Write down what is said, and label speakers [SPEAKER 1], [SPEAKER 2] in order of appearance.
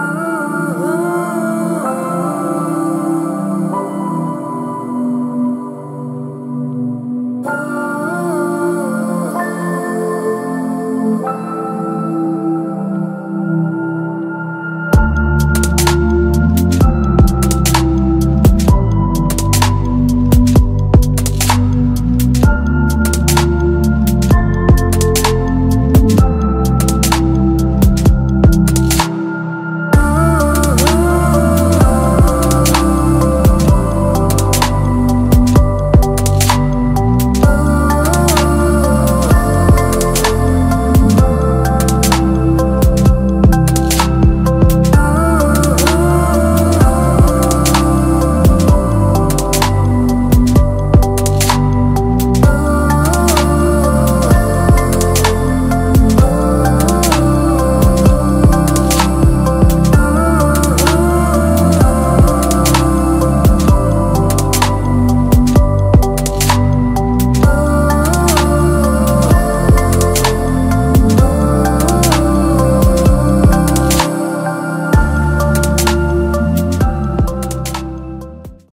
[SPEAKER 1] Oh.